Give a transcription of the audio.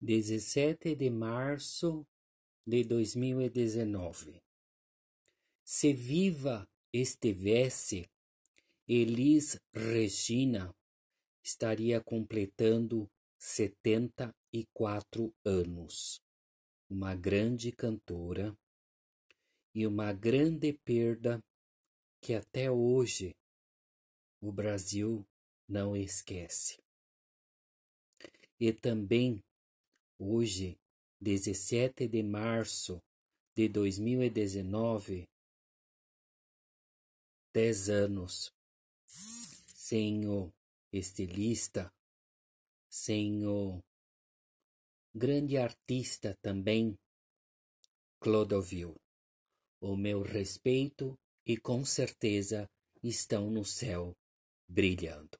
17 de março de 2019. Se viva estivesse, Elis Regina estaria completando setenta e quatro anos. Uma grande cantora e uma grande perda que até hoje o Brasil não esquece. E também Hoje, 17 de março de 2019, dez anos sem o estilista, sem o grande artista também, Clodovil. O meu respeito e com certeza estão no céu brilhando.